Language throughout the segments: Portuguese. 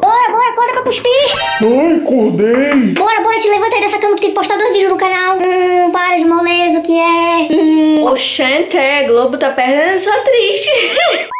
Bora, bora, acorda pra cuspir. Ai, acordei. Bora, bora, te levanta aí dessa cama que tem que postar dois vídeos no canal. Hum, para de moleza, o que é? Hum. Oxente, Globo tá perdendo essa triste.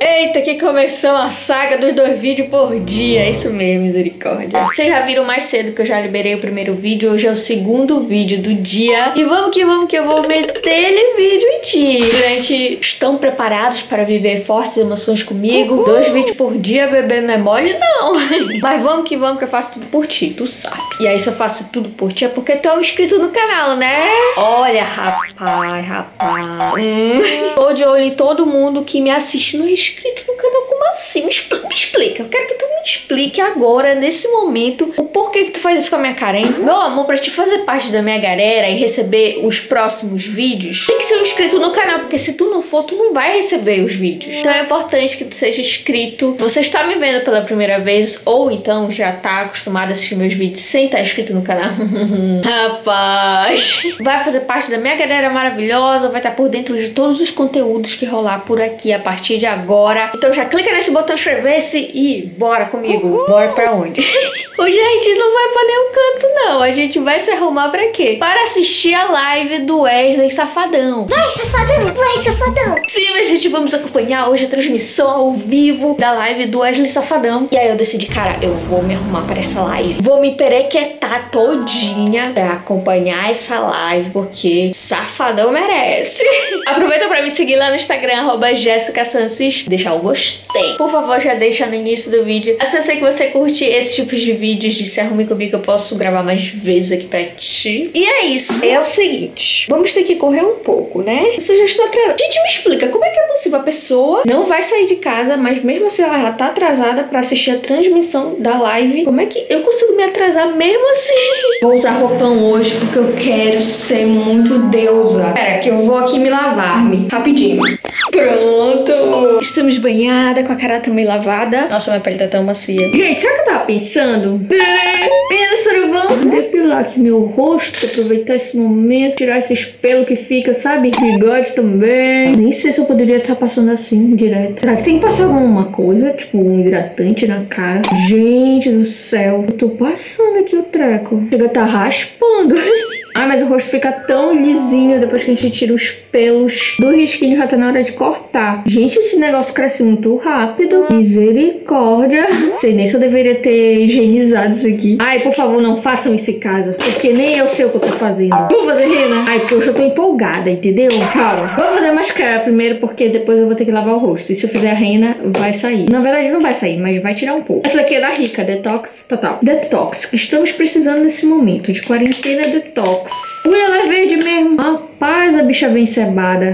Eita, que começou a saga dos dois vídeos por dia. É isso mesmo, misericórdia. Vocês já viram mais cedo que eu já liberei o primeiro vídeo. Hoje é o segundo vídeo do dia. E vamos que vamos que eu vou meter ele vídeo em ti. Durante... Estão preparados para viver fortes emoções comigo? Dois vídeos por dia, bebê, não é mole, não. Mas vamos que vamos que eu faço tudo por ti, tu sabe. E aí se eu faço tudo por ti é porque tu é um inscrito no canal, né? Olha, rapaz, rapaz. Hum. Tô de olho em todo mundo que me assiste no inscrito no canal. Como assim? Me, expl me, explica. Eu quero que tu me explique agora, nesse momento, o porquê que tu faz isso com a minha cara, hein? Meu amor, pra te fazer parte da minha galera e receber os próximos vídeos, tem que ser um inscrito no canal, porque se tu não for, tu não vai receber os vídeos. Então é importante que tu seja inscrito. Você está me vendo pela primeira vez, ou então já tá acostumado a assistir meus vídeos sem estar inscrito no canal. Rapaz, vai fazer parte da minha galera maravilhosa, vai estar por dentro de todos os conteúdos que rolar por aqui a partir de agora. Então já clica nesse botão inscrever-se e bora comigo. Bora pra onde? Hoje a gente não vai pra nenhum canto, não. A gente vai se arrumar pra quê? Para assistir a live do Wesley Safadão. Vai, safadão, vai, safadão. Sim, mas gente, vamos acompanhar hoje a transmissão ao vivo da live do Wesley Safadão. E aí eu decidi, cara, eu vou me arrumar para essa live. Vou me perequetar todinha pra acompanhar essa live, porque Safadão merece. Aproveita pra me seguir lá no Instagram, arroba. Deixar o gostei. Por favor, já deixa no início do vídeo. Assim eu sei que você curte esse tipo de vídeos de se arrume comigo, eu posso gravar mais vezes aqui pra ti. E é isso. É o seguinte, vamos ter que correr um pouco, né? Você já está atrasada. Gente, me explica, como é que é possível a pessoa não vai sair de casa, mas mesmo assim ela já tá atrasada pra assistir a transmissão da live. Como é que eu consigo me atrasar mesmo assim? Vou usar roupão hoje porque eu quero ser muito deusa. Pera, que eu vou aqui me lavar-me. Rapidinho. Pronto. Estamos banhada, com a cara também lavada. Nossa, minha pele tá tão Gente, sabe o que eu tava pensando? Pensa, vamos depilar aqui meu rosto, aproveitar esse momento, tirar esses pelos que fica, sabe? Bigode também. Nem sei se eu poderia estar passando assim, direto. Será que tem que passar alguma coisa, tipo um hidratante na cara? Gente do céu, eu tô passando aqui o treco. Chega a tá raspando. Ai, mas o rosto fica tão lisinho depois que a gente tira os pelos do risquinho, já tá na hora de cortar. Gente, esse negócio cresce muito rápido. Misericórdia. Sei nem se eu deveria ter higienizado isso aqui. Ai, por favor, não façam isso em casa. Porque nem eu sei o que eu tô fazendo. Vamos fazer rena? Ai, poxa, eu tô empolgada, entendeu? Calma. Vou fazer a máscara primeiro, porque depois eu vou ter que lavar o rosto. E se eu fizer a vai sair. Na verdade, não vai sair, mas vai tirar um pouco. Essa daqui é da Rica, Detox Total. Detox, estamos precisando nesse momento de quarentena detox. Ui, ela é verde mesmo. Rapaz, a bicha vem encebada.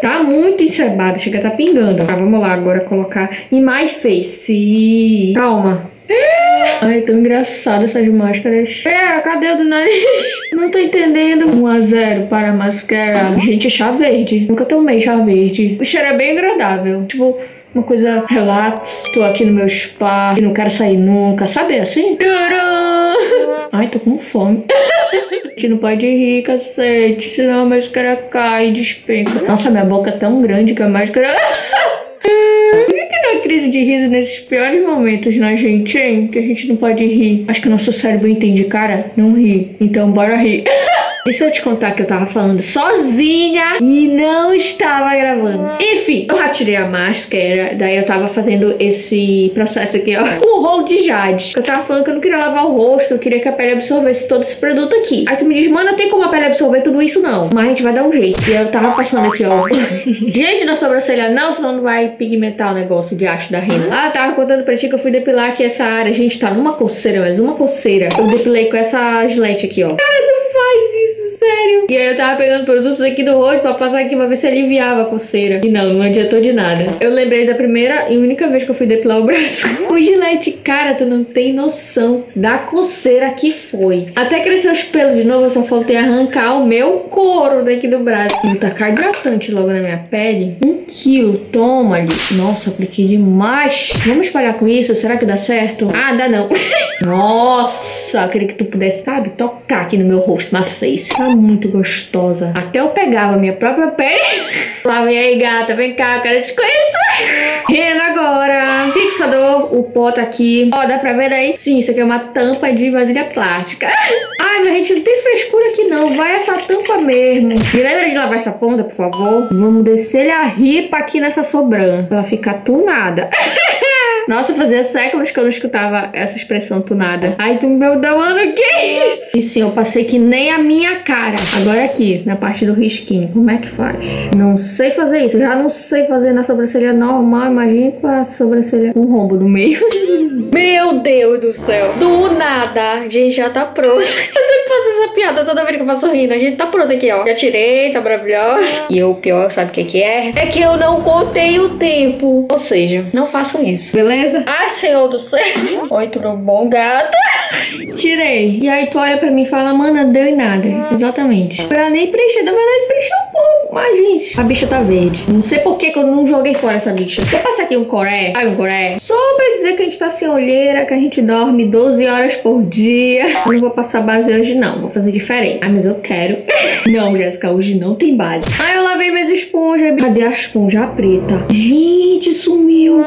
Tá muito encebada, chega tá pingando. Tá, vamos lá agora colocar em mais face. Calma. Ai, tão engraçado essas máscaras. Pera, cadê o do nariz? Não tô entendendo. 1 a 0 para a máscara. Gente, chá verde. Nunca tomei chá verde. O cheiro é bem agradável. Tipo, uma coisa relax. Tô aqui no meu spa e não quero sair nunca. Sabe assim? Ai, tô com fome. A gente não pode rir, cacete. Senão a máscara cai e despenca. Nossa, minha boca é tão grande que a máscara. Por que, dá crise de riso nesses piores momentos na gente, hein? Que a gente não pode rir. Acho que o nosso cérebro entende, cara, não ri. Então bora rir. E se eu te contar que eu tava falando sozinha e não estava gravando? Enfim, eu já tirei a máscara, daí eu tava fazendo esse processo aqui, ó, o rolo de jade. Eu tava falando que eu não queria lavar o rosto, eu queria que a pele absorvesse todo esse produto aqui. Aí tu me diz, mano, tem como a pele absorver tudo isso não, mas a gente vai dar um jeito. E eu tava passando aqui, ó, gente da sobrancelha, não, senão não vai pigmentar o negócio de haste da rena. Ah, tava contando pra ti que eu fui depilar aqui essa área. Gente, tá numa coceira, mas uma coceira. Eu depilei com essa gilete aqui, ó. Cara, sério. E aí eu tava pegando produtos aqui do rosto pra passar aqui pra ver se aliviava a coceira. E não, não adiantou de nada. Eu lembrei da primeira e única vez que eu fui depilar o braço. o gilete, cara, tu não tem noção da coceira que foi. Até cresceu os pelos de novo, eu só faltei arrancar o meu couro daqui do braço. E tacar hidratante logo na minha pele. Um quilo, toma ali. Nossa, apliquei demais. Vamos espalhar com isso? Será que dá certo? Ah, dá não. Nossa, queria que tu pudesse, sabe, tocar aqui no meu rosto, na face. Tá muito gostosa. Até eu pegava minha própria pele. Falava, e aí, gata, vem cá, quero te conhecer. Rena agora. Fixador, o pó tá aqui. Ó, dá pra ver daí? Sim, isso aqui é uma tampa de vasilha plástica. Ai, minha gente, não tem frescura aqui não. Vai essa tampa mesmo. Me lembra de lavar essa ponta, por favor? Vamos descer a ripa aqui nessa sobrança. Pra ela ficar tunada. Nossa, fazia séculos que eu não escutava essa expressão tunada. Ai, tu meu mano, que isso? E sim, eu passei que nem a minha cara. Agora aqui, na parte do risquinho. Como é que faz? Não sei fazer isso. Já não sei fazer na sobrancelha normal. Imagine com a sobrancelha com rombo no meio. meu Deus do céu. Do nada, a gente já tá pronto. Eu sempre faço essa piada toda vez que eu faço rindo. A gente tá pronto aqui, ó. Já tirei, tá maravilhosa. E o pior, sabe o que que é? É que eu não contei o tempo. Ou seja, não façam isso, beleza? Beleza? Ai, senhor do céu. Oi, tudo bom, gata? Tirei. E aí tu olha pra mim e fala, mana, deu em nada. Exatamente. Pra nem preencher, na verdade preencher um pouco. Mas, gente, a bicha tá verde. Não sei por que, que eu não joguei fora essa bicha. Vou passar aqui um coré. Ai, um coré. Só pra dizer que a gente tá sem olheira, que a gente dorme 12 horas por dia. Eu não vou passar base hoje, não. Vou fazer diferente. Ah, mas eu quero. não, Jéssica, hoje não tem base. Ai, eu lavei minhas esponjas. Cadê a esponja preta? Gente, sumiu.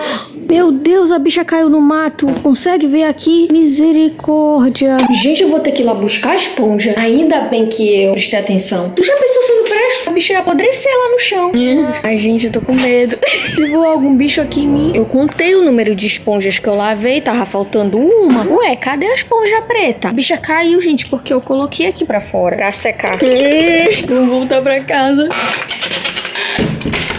Meu Deus, a bicha caiu no mato. Consegue ver aqui? Misericórdia. Gente, eu vou ter que ir lá buscar a esponja. Ainda bem que eu prestei atenção. Tu já pensou se não presta? A bicha ia apodrecer lá no chão. Ai, gente, eu tô com medo. Se voar algum bicho aqui em mim. Eu contei o número de esponjas que eu lavei. Tava faltando uma. Ué, cadê a esponja preta? A bicha caiu, gente, porque eu coloquei aqui pra fora. Pra secar. Vamos voltar pra casa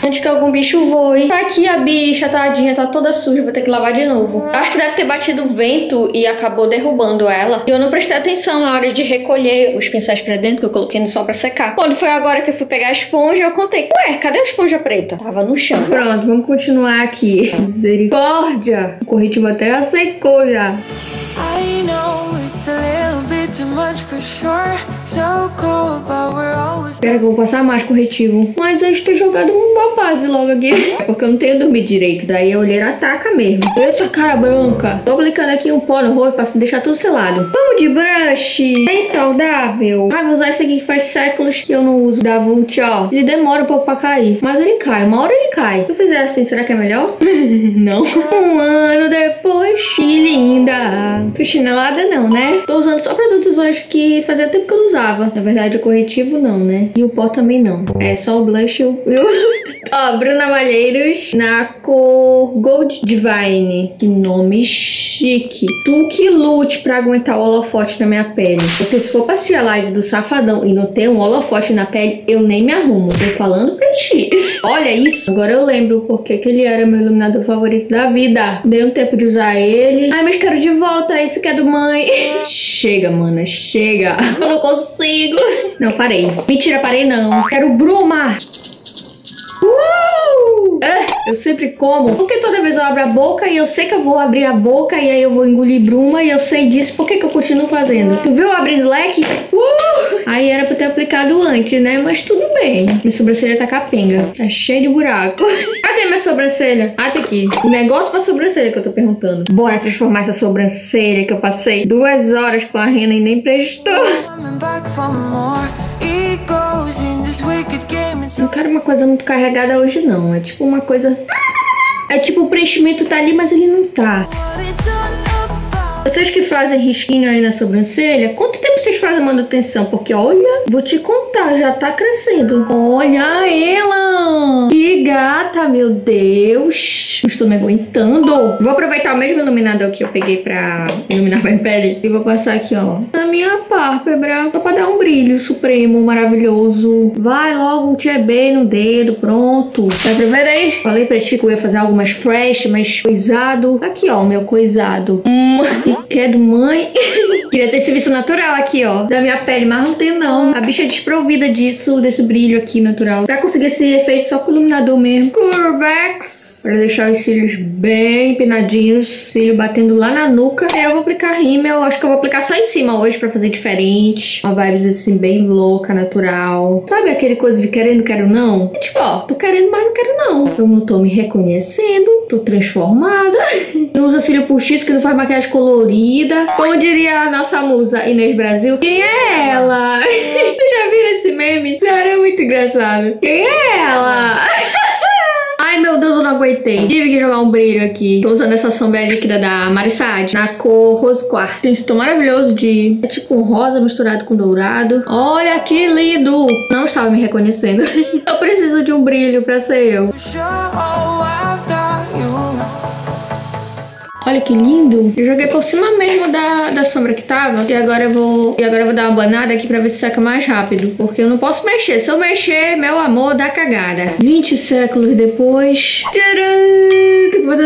antes que algum bicho voe. Tá aqui a bicha, tadinha, tá toda suja, vou ter que lavar de novo. Acho que deve ter batido vento e acabou derrubando ela. E eu não prestei atenção na hora de recolher os pincéis pra dentro, que eu coloquei no sol pra secar. Quando foi agora que eu fui pegar a esponja, eu contei, ué, cadê a esponja preta? Tava no chão. Pronto, vamos continuar aqui. Misericórdia! O corretivo até secou já. I know it's a little bit too much for sure. Espera que eu vou passar mais corretivo. Mas a gente tem jogado uma base logo aqui. É porque eu não tenho dormido direito. Daí a olheira ataca mesmo. Eita, cara branca. Tô aplicando aqui um pó no rosto pra deixar tudo selado. Vamos de brush. Bem saudável. Ah, vou usar esse aqui que faz séculos que eu não uso. Da Vult, ó. Ele demora um pouco pra cair. Mas ele cai. Uma hora ele cai. Se eu fizer assim, será que é melhor? não. Um ano depois. Que linda. Tô chinelada não, né? Tô usando só produtos hoje que fazia tempo que eu não usava. Na verdade, o corretivo não, né? E o pó também não. É só o blush e o... Ó, Bruna Malheiros na cor Gold Divine. Que nome chique. Tu que lute pra aguentar o holofote na minha pele. Porque se for pra assistir a live do Safadão e não ter um holofote na pele, eu nem me arrumo. Tô falando pra ti. Olha isso. Agora eu lembro porque que ele era meu iluminador favorito da vida. Dei um tempo de usar ele. Ai, mas quero de volta. Isso que é do mãe. chega, mana. Chega. Eu não consigo. Não, parei. Mentira, parei não. Quero Bruma. Uh! É, eu sempre como. Porque toda vez eu abro a boca e eu sei que eu vou abrir a boca e aí eu vou engolir bruma e eu sei disso. Por que, que eu continuo fazendo? Tu viu abrindo leque? Uh! Aí era pra ter aplicado antes, né? Mas tudo bem. Minha sobrancelha tá capenga. Tá cheio de buraco. Cadê minha sobrancelha? Ah, tá aqui. O negócio pra sobrancelha que eu tô perguntando. Bora transformar essa sobrancelha que eu passei duas horas com a rena e nem prestou. Não quero uma coisa muito carregada hoje, não. É tipo uma coisa... É tipo o preenchimento tá ali, mas ele não tá. Vocês que fazem risquinho aí na sobrancelha, quanto tempo vocês fazem manutenção? Porque olha, vou te contar, já tá crescendo. Olha ela! Que gata, meu Deus! Não estou me aguentando. Vou aproveitar o mesmo iluminador que eu peguei pra iluminar minha pele e vou passar aqui, ó, na minha pálpebra. Só pra dar um brilho supremo, maravilhoso. Vai logo um TB no dedo, pronto. Tá ver aí? Falei pra ti que eu ia fazer algo mais fresh, mais coisado. Aqui, ó, meu coisado. Hum, que é mãe. Queria ter serviço natural aqui, ó, da minha pele, mas não tem não. A bicha é desprovida disso, desse brilho aqui natural. Pra conseguir esse efeito só com iluminador mesmo. Curvex. Pra deixar os cílios bem empinadinhos, cílio batendo lá na nuca. Aí eu vou aplicar rímel, acho que eu vou aplicar só em cima hoje pra fazer diferente. Uma vibes assim, bem louca, natural. Sabe aquele coisa de querendo, quero não? E, tipo, ó, tô querendo, mas não quero não. Eu não tô me reconhecendo tô transformada. Não usa cílio postiço, que não faz maquiagem colorida. Como diria a nossa musa Inês Brasil, quem é ela? Tu já viram esse meme? Sério, é muito engraçado. Quem é ela? Ai, meu Deus, eu não aguentei. Tive que jogar um brilho aqui. Tô usando essa sombra líquida da Marissade na cor rose quartzo. Tem esse tom maravilhoso de... É tipo um rosa misturado com dourado. Olha que lindo. Não estava me reconhecendo. eu preciso de um brilho pra ser eu. Olha que lindo. Eu joguei por cima mesmo da, da sombra que tava. E agora eu vou. E agora eu vou dar uma banada aqui pra ver se seca mais rápido. Porque eu não posso mexer. Se eu mexer, meu amor, dá cagada. 20 séculos depois. Tcharam!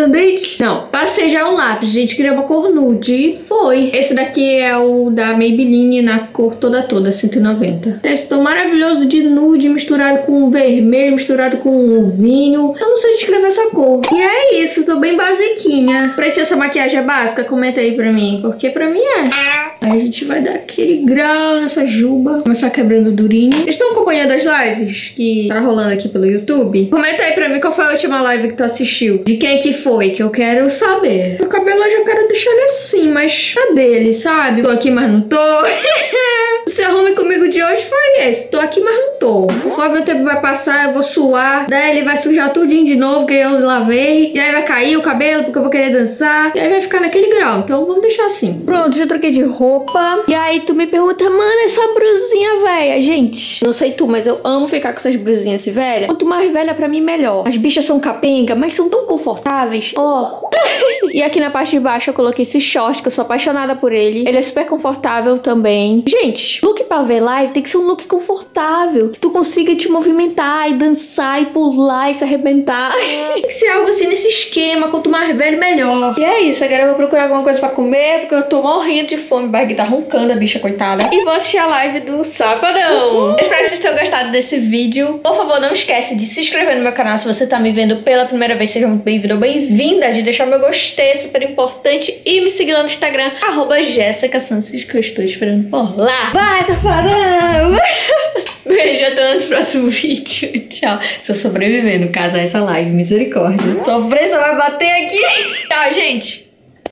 Dente? Não. Passei já o lápis. Gente, queria uma cor nude. Foi. Esse daqui é o da Maybelline na cor toda toda, 190. Esse tom maravilhoso de nude misturado com vermelho, misturado com vinho. Eu não sei descrever essa cor. E é isso. Tô bem basiquinha. Pra ti essa maquiagem é básica? Comenta aí pra mim. Porque pra mim é. Aí a gente vai dar aquele grau nessa juba. Começar quebrando durinho. Vocês estão acompanhando as lives que tá rolando aqui pelo YouTube? Comenta aí pra mim qual foi a última live que tu assistiu. De quem que foi, que eu quero saber. O cabelo hoje eu quero deixar ele assim, mas a dele, sabe? Tô aqui, mas não tô. Se arrume comigo de hoje foi esse. Tô aqui, mas não tô. Conforme o tempo vai passar, eu vou suar. Daí ele vai sujar tudinho de novo, que eu lavei. E aí vai cair o cabelo, porque eu vou querer dançar. E aí vai ficar naquele grau. Então vamos deixar assim. Pronto, já troquei de roupa. E aí tu me pergunta, mano, essa brusinha velha. Gente, não sei tu, mas eu amo ficar com essas brusinhas assim, velha. Quanto mais velha, pra mim, melhor. As bichas são capenga, mas são tão confortáveis. Ó. e aqui na parte de baixo eu coloquei esse short, que eu sou apaixonada por ele. Ele é super confortável também. Gente, look pra ver live tem que ser um look confortável. Que tu consiga te movimentar e dançar e pular e se arrebentar. tem que ser algo assim nesse esquema. Quanto mais velho, melhor. E é isso. Agora eu vou procurar alguma coisa pra comer, porque eu tô morrendo de fome. Barriga tá roncando a bicha, coitada. E vou assistir a live do Safadão. Espero que vocês tenham gostado desse vídeo. Por favor, não esquece de se inscrever no meu canal se você tá me vendo pela primeira vez. Seja muito bem-vindo ou bem-vinda. De deixar meu gostei, super importante. E me seguir lá no Instagram, arroba que eu estou esperando por lá. Vai, Safadão! Beijo, até no próximo vídeo. Tchau. Se eu sobreviver, no caso, essa live, misericórdia. Só vai bater aqui. Tchau, gente.